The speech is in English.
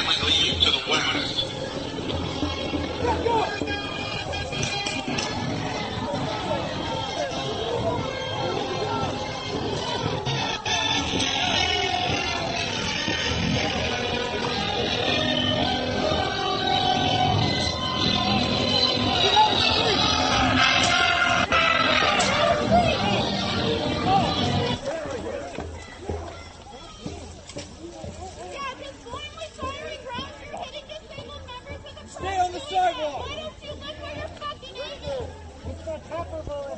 María sidewalk. Why don't you look where you're fucking eating? It's the top of